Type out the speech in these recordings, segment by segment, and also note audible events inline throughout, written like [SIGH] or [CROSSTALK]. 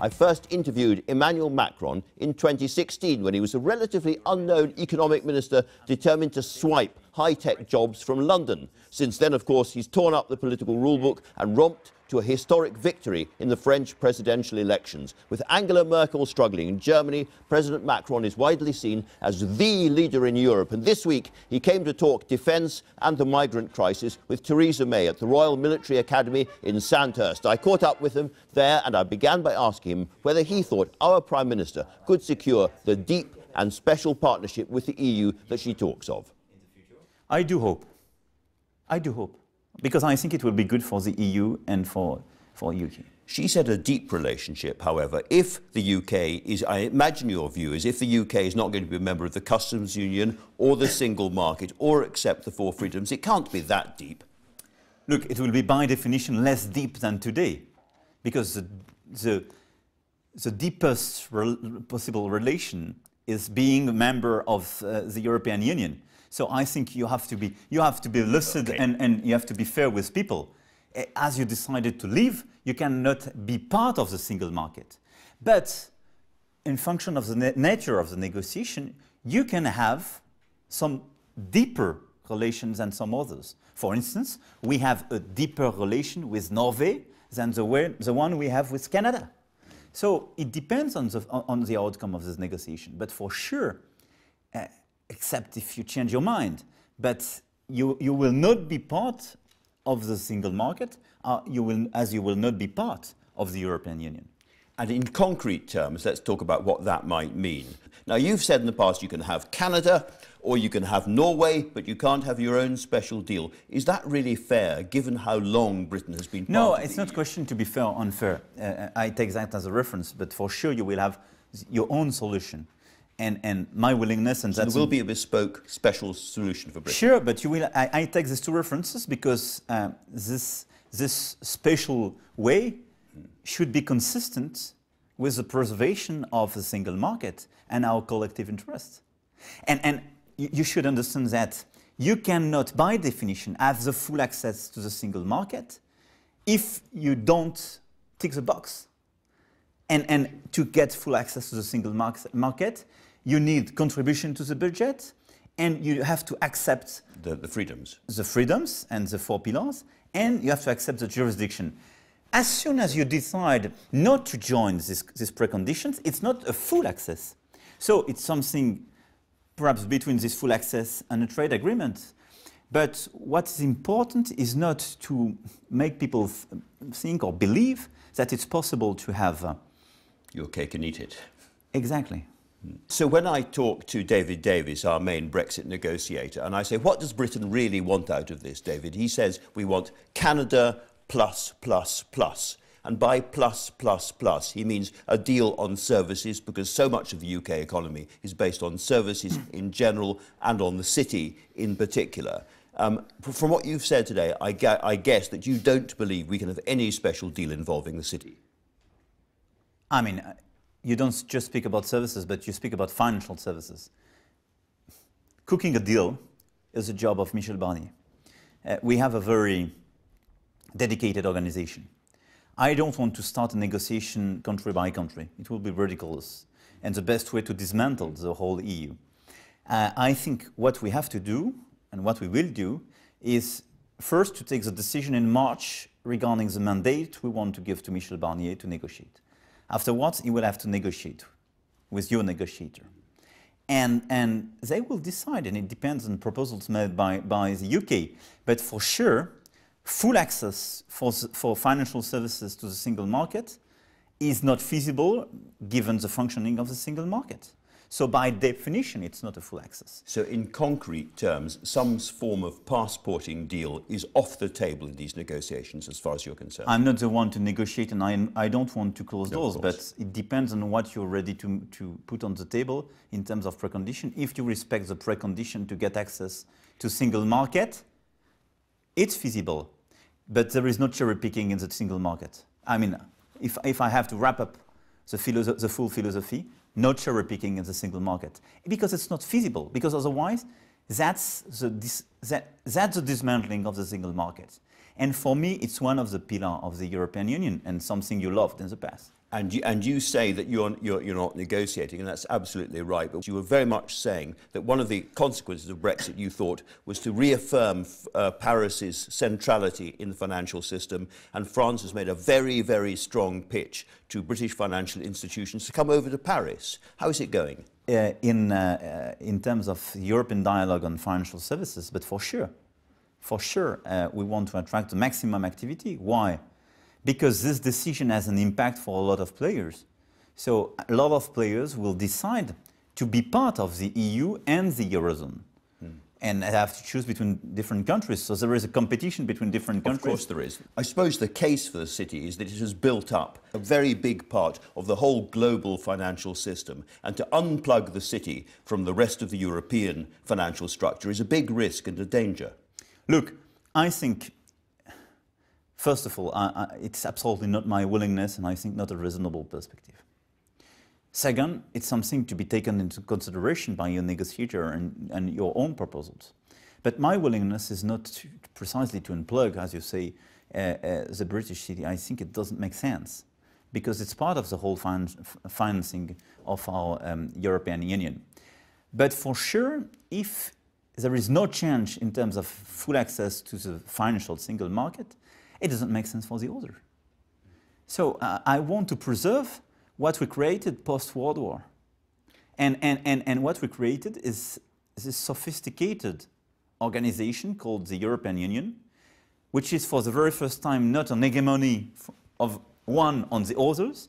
I first interviewed Emmanuel Macron in 2016 when he was a relatively unknown economic minister determined to swipe high-tech jobs from London. Since then, of course, he's torn up the political rulebook and romped to a historic victory in the French presidential elections. With Angela Merkel struggling in Germany, President Macron is widely seen as the leader in Europe. And this week, he came to talk defence and the migrant crisis with Theresa May at the Royal Military Academy in Sandhurst. I caught up with him there and I began by asking him whether he thought our Prime Minister could secure the deep and special partnership with the EU that she talks of. I do hope. I do hope because I think it will be good for the EU and for, for UK. She said a deep relationship, however, if the UK is, I imagine your view is if the UK is not going to be a member of the customs union or the single market or accept the four freedoms, it can't be that deep. Look, it will be by definition less deep than today because the, the, the deepest re possible relation is being a member of uh, the European Union. So I think you have to be, you have to be lucid Okay. and, and you have to be fair with people. As you decided to leave, you cannot be part of the single market. But in function of the na- nature of the negotiation, you can have some deeper relations than some others. For instance, we have a deeper relation with Norway than the, way, the one we have with Canada. So it depends on the, on on the outcome of this negotiation. But for sure, uh, except if you change your mind, but you, you will not be part of the single market, uh, you will, as you will not be part of the European Union. And in concrete terms, let's talk about what that might mean. Now, you've said in the past you can have Canada or you can have Norway, but you can't have your own special deal. Is that really fair, given how long Britain has been No, it's not a question to be fair or unfair. Uh, I take that as a reference, but for sure you will have your own solution. And, and my willingness, and There that's will be a bespoke special solution for Britain. Sure, but you will. I, I take these two references because uh, this this special way should be consistent with the preservation of the single market and our collective interest. And and you, you should understand that you cannot, by definition, have the full access to the single market if you don't tick the box. And, and to get full access to the single mark- market, you need contribution to the budget and you have to accept The, the freedoms. the freedoms and the four pillars, and you have to accept the jurisdiction. As soon as you decide not to join this, these preconditions, it's not a full access. So it's something perhaps between this full access and a trade agreement. But what's important is not to make people th- think or believe that it's possible to have. Uh, Your cake and eat it. exactly. So when I talk to David Davis, our main Brexit negotiator, and I say, what does Britain really want out of this, David? He says, we want Canada plus, plus, plus. And by plus, plus, plus, he means a deal on services because so much of the UK economy is based on services in general and on the city in particular. Um, from what you've said today, I, ga- I guess that you don't believe we can have any special deal involving the city. I mean, you don't just speak about services, but you speak about financial services. Cooking a deal is a job of Michel Barnier. Uh, we have a very dedicated organization. I don't want to start a negotiation country by country. It will be ridiculous and the best way to dismantle the whole EU. Uh, I think what we have to do and what we will do is first to take the decision in March regarding the mandate we want to give to Michel Barnier to negotiate. Afterwards, he will have to negotiate with your negotiator. And, and they will decide, and it depends on proposals made by, by the UK. But for sure, full access for, for financial services to the single market is not feasible given the functioning of the single market. So by definition, it's not a full access. So, in concrete terms, some form of passporting deal is off the table in these negotiations, as far as you're concerned. I'm not the one to negotiate, and I, I don't want to close No, doors, but it depends on what you're ready to, to put on the table in terms of precondition. If you respect the precondition to get access to single market, it's feasible, but there is no cherry picking in the single market. I mean, if, if I have to wrap up the, the full philosophy, no cherry picking in the single market. Because it's not feasible, because otherwise, that's the, that, that's the dismantling of the single market. And for me, it's one of the pillars of the European Union and something you loved in the past. And you, and you say that you're, you're, you're not negotiating, and that's absolutely right. But you were very much saying that one of the consequences of Brexit, you thought, was to reaffirm uh, Paris's centrality in the financial system. And France has made a very, very strong pitch to British financial institutions to come over to Paris. How is it going? Uh, in, uh, in terms of European dialogue on financial services, but for sure, for sure, uh, we want to attract the maximum activity. Why? Because this decision has an impact for a lot of players. So a lot of players will decide to be part of the EU and the Eurozone. Hmm. And have to choose between different countries. So there is a competition between different countries. Of course there is. I suppose the case for the city is that it has built up a very big part of the whole global financial system. And to unplug the city from the rest of the European financial structure is a big risk and a danger. Look, I think First of all, I, I, it's absolutely not my willingness and I think not a reasonable perspective. Second, it's something to be taken into consideration by your negotiator and, and your own proposals. But my willingness is not to, precisely to unplug, as you say, uh, uh, the British city. I think it doesn't make sense because it's part of the whole fin financing of our um, European Union. But for sure, if there is no change in terms of full access to the financial single market, it doesn't make sense for the other. So uh, I want to preserve what we created post-World War. And, and, and, and what we created is, is this sophisticated organization called the European Union, which is for the very first time not an hegemony of one on the others,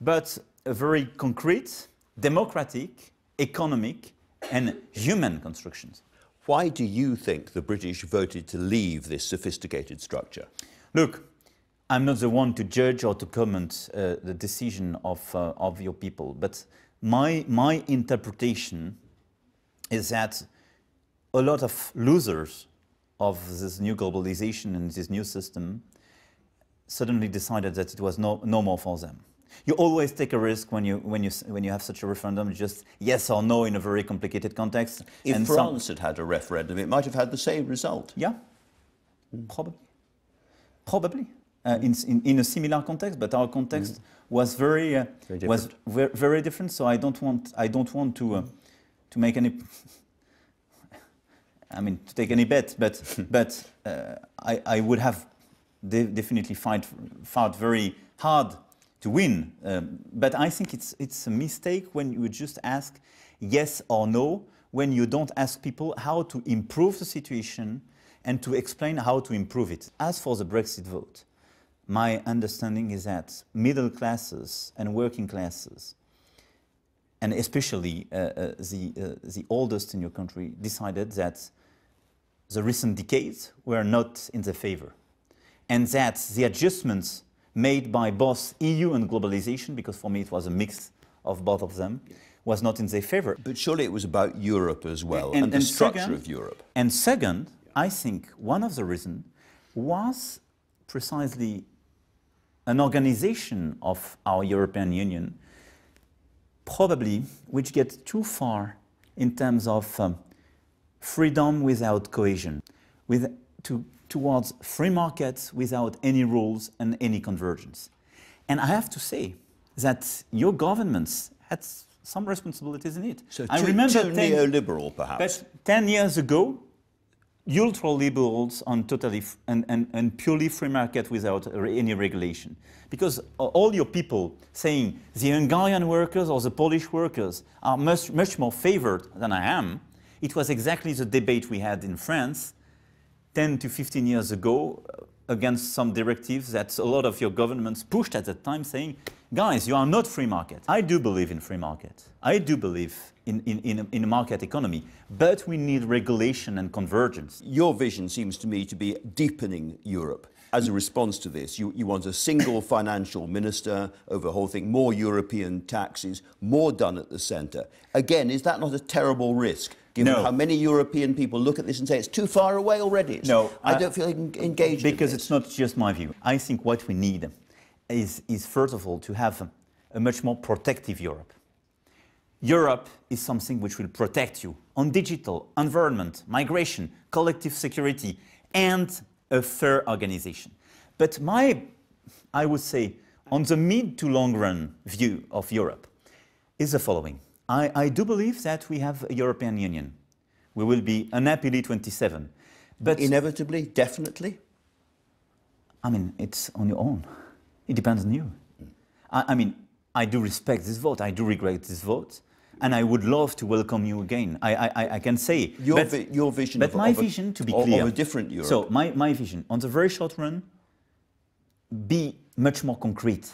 but a very concrete, democratic, economic, and human constructions. Why do you think the British voted to leave this sophisticated structure? Look, I'm not the one to judge or to comment uh, the decision of, uh, of your people, but my, my interpretation is that a lot of losers of this new globalization and this new system suddenly decided that it was no, no more for them. You always take a risk when you, when you, when you have such a referendum, just yes or no in a very complicated context. If France some... had had a referendum, it might have had the same result. Yeah, mm. probably. Probably. Uh, in, in, in, a similar context, but our context mm. was very, uh, very was ver very different. So I don't want I don't want to uh, to make any [LAUGHS] I mean to take any bet, but [LAUGHS] but uh, I, I would have de definitely fight fought very hard to win. Um, but I think it's it's a mistake when you just ask yes or no when you don't ask people how to improve the situation and to explain how to improve it. As for the Brexit vote, my understanding is that middle classes and working classes, and especially uh, uh, the, uh, the oldest in your country, decided that the recent decades were not in their favor, and that the adjustments made by both EU and globalization, because for me it was a mix of both of them, was not in their favor. But surely it was about Europe as well, and, and, and the structure second, of Europe. And second, I think one of the reasons was precisely an organization of our European Union, probably which gets too far in terms of um, freedom without cohesion, with, to, towards free markets without any rules and any convergence. And I have to say that your governments had some responsibilities in it. So I remember too 10, neoliberal, perhaps. But 10 years ago, ultra-liberals on totally and, and, and purely free market without any regulation. Because all your people saying the Hungarian workers or the Polish workers are much, much more favored than I am, it was exactly the debate we had in France 10 to 15 years ago uh, against some directives that a lot of your governments pushed at that time saying, guys, you are not free market. I do believe in free market. I do believe in, in, in, a, in a market economy, but we need regulation and convergence. Your vision seems to me to be deepening Europe. As a response to this, you, you want a single financial minister over the whole thing, more European taxes, more done at the centre. Again, is that not a terrible risk, given No. how many European people look at this and say it's too far away already. It's- No, I I- don't feel en- engaged. Because it's not just my view. I think what we need is, is first of all, to have a, much more protective Europe. Europe is something which will protect you on digital, environment, migration, collective security, and a fair organization. But my, I would say, on the mid to long run view of Europe is the following. I, I do believe that we have a European Union. We will be unhappily 27. But Inevitably, definitely. I mean, it's on your own. It depends on you. I, I mean, I do respect this vote. I do regret this vote. And I would love to welcome you again. I, I, I can say. Your, but, vi- your vision but of, my of a, vision, to be clear. of a different Europe. So, my, my vision, on the very short run, be much more concrete,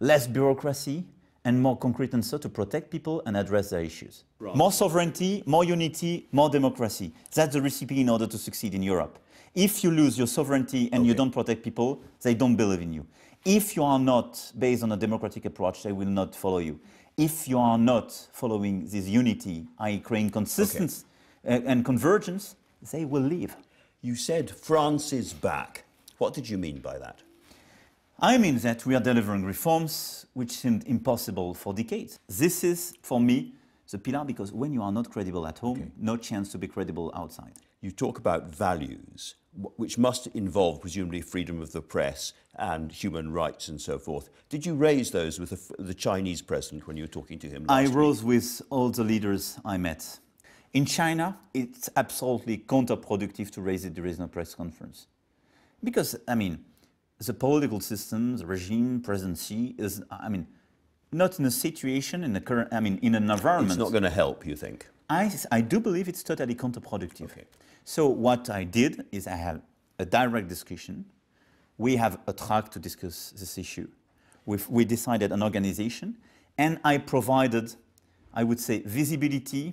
less bureaucracy, and more concrete answer to protect people and address their issues. More sovereignty, more unity, more democracy. That's the recipe in order to succeed in Europe. If you lose your sovereignty and you don't protect people, they don't believe in you. If you are not based on a democratic approach, they will not follow you. If you are not following this unity, i.e., creating consistency uh, and convergence, they will leave. you said France is back. What did you mean by that? I mean that we are delivering reforms which seemed impossible for decades. This is, for me, the pillar because when you are not credible at home, no chance to be credible outside. You talk about values, which must involve presumably freedom of the press and human rights and so forth. Did you raise those with the, the Chinese president when you were talking to him? I last week? rose with all the leaders I met. In China, it's absolutely counterproductive to raise it during a press conference. Because, I mean, the political system, the regime, presidency is, I mean, not in a situation, in the current, I mean, in an environment. It's not going to help, you think? I, I do believe it's totally counterproductive. So what I did is I had a direct discussion. We have a track to discuss this issue. We've, we decided an organization, and I provided, I would say, visibility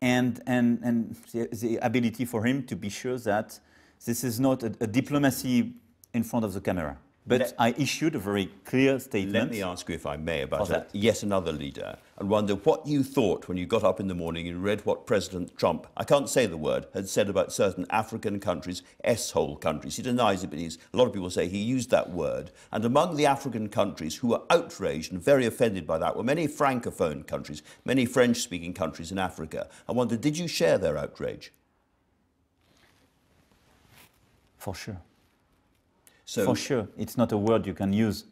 and, and, and the, the ability for him to be sure that this is not a, a diplomacy in front of the camera. But Let- I issued a very clear statement. Let me ask you, if I may, about What's a, that? yet another leader and wonder what you thought when you got up in the morning and read what President Trump, I can't say the word, had said about certain African countries, S-hole countries. He denies it, but he's, a lot of people say he used that word. And among the African countries who were outraged and very offended by that were many Francophone countries, many French-speaking countries in Africa. I wonder, did you share their outrage? For sure. So For sure, it's not a word you can use.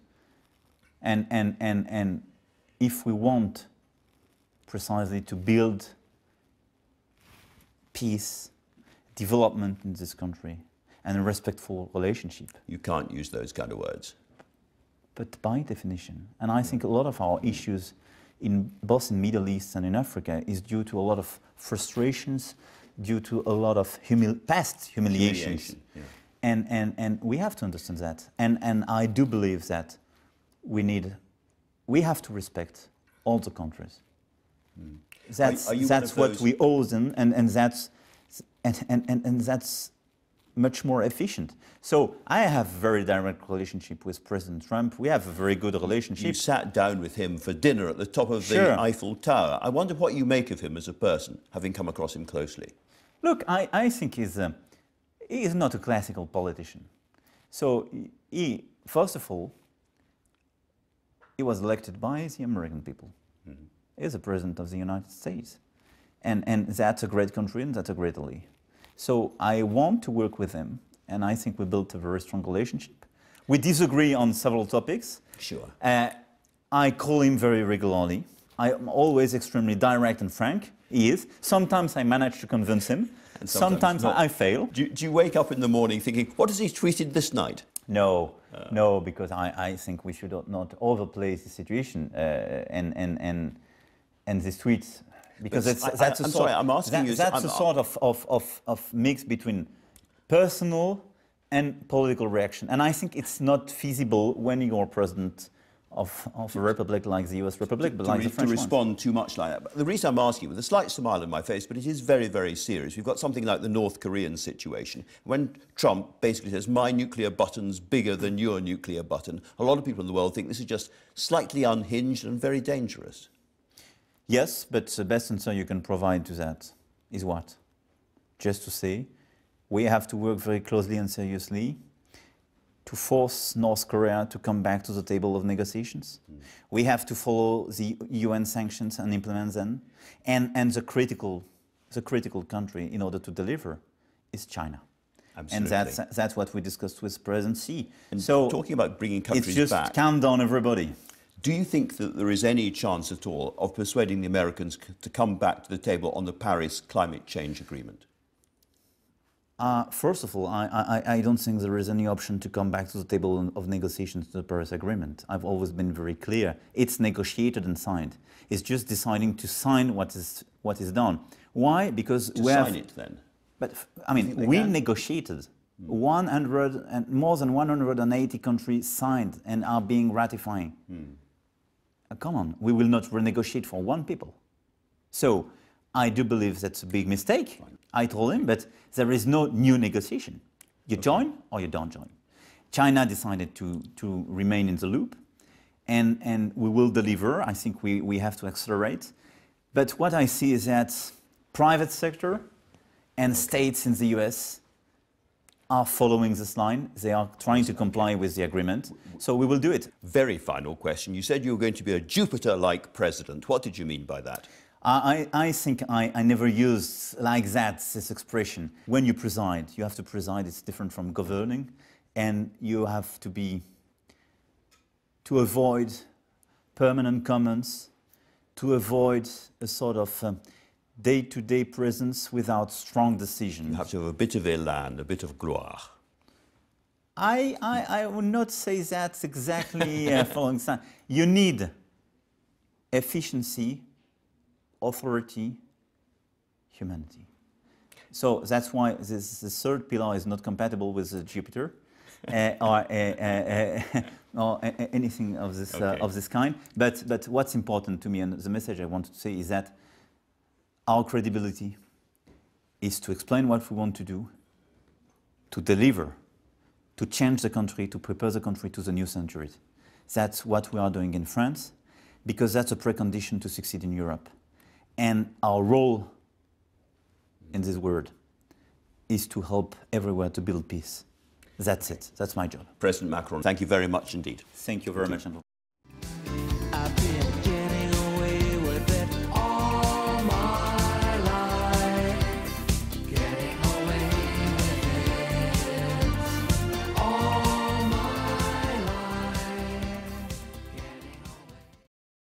And, and, and, and if we want precisely to build peace, development in this country, and a respectful relationship, you can't use those kind of words. but by definition, and I think a lot of our issues in both in Middle East and in Africa is due to a lot of frustrations, due to a lot of humil- past humiliations. Humiliation, yeah. And, and, and we have to understand that. And, and I do believe that we need, we have to respect all the countries. That's, Hmm. are that's what we owe them, and, and, that's, and, and, and, and that's much more efficient. So I have a very direct relationship with President Trump. We have a very good relationship. You sat down with him for dinner at the top of the Sure. Eiffel Tower. I wonder what you make of him as a person, having come across him closely. Look, I, I think he's, uh, he is not a classical politician. So he, first of all, he was elected by the American people. He's the president of the United States. And, and that's a great country and that's a great ally. So I want to work with him, and I think we built a very strong relationship. We disagree on several topics. Sure. Uh, I call him very regularly. I am always extremely direct and frank. He is. Sometimes I manage to convince him. And sometimes sometimes. I fail. Do you, do you wake up in the morning thinking, what has he tweeted this night? No, no, because I, I think we should not- overplay the situation uh, and, and, and, and the tweets. Because that's, I- I- that's a I'm sort, sorry, I'm asking that- you- That's I'm- a sort of, of, of, of mix between personal and political reaction. And I think it's not feasible when you're president of, of a republic like the US Republic, but to, like re- the to French one. respond too much like that. But the reason I'm asking, with a slight smile on my face, but it is very, very serious. We've got something like the North Korean situation. When Trump basically says, my nuclear button's bigger than your nuclear button, a lot of people in the world think this is just slightly unhinged and very dangerous. Yes, but the best answer you can provide to that is what? Just to say, we have to work very closely and seriously to force North Korea to come back to the table of negotiations. Mm. We have to follow the UN sanctions and implement them. And, and the, critical, the critical country in order to deliver is China. Absolutely. And that's, that's what we discussed with President Xi. And so talking about bringing countries it's just back, calm down everybody. Do you think that there is any chance at all of persuading the Americans to come back to the table on the Paris climate change agreement? Uh, first of all, I, I, I, don't think there is any option to come back to the table of negotiations to the Paris Agreement. I've always been very clear. It's negotiated and signed. It's just deciding to sign what is, what is done. Why? Because to we sign it then? But I mean, we can? negotiated. Mm. 100 and more than 180 countries signed and are being ratifying. Mm. Uh, come on, we will not renegotiate for one people. So I do believe that's a big mistake. I told him, but there is no new negotiation. You okay. join or you don't join. China decided to, to remain in the loop, and, and we will deliver. I think we, we have to accelerate. But what I see is that private sector and states in the US are following this line. They are trying to comply with the agreement. So we will do it. Very final question. You said you were going to be a Jupiter like president. What did you mean by that? I, I think I, I never used like that this expression. When you preside, you have to preside, it's different from governing, and you have to be, to avoid permanent comments, to avoid a sort of um, day-to-day presence without strong decisions. You have to have a bit of élan, a bit of gloire. I, I, I would not say that exactly uh, following You need efficiency authority, humanity. So that's why this, the third pillar is not compatible with Jupiter uh, [LAUGHS] or, uh, uh, [LAUGHS] or anything of this, uh, okay. of this kind. But, but what's important to me, and the message I want to say is that our credibility is to explain what we want to do, to deliver, to change the country, to prepare the country to the new century. That's what we are doing in France, because that's a precondition to succeed in Europe. And our role in this world is to help everywhere to build peace. That's it. That's my job. President Macron, thank you very much indeed. Thank you very thank much. You.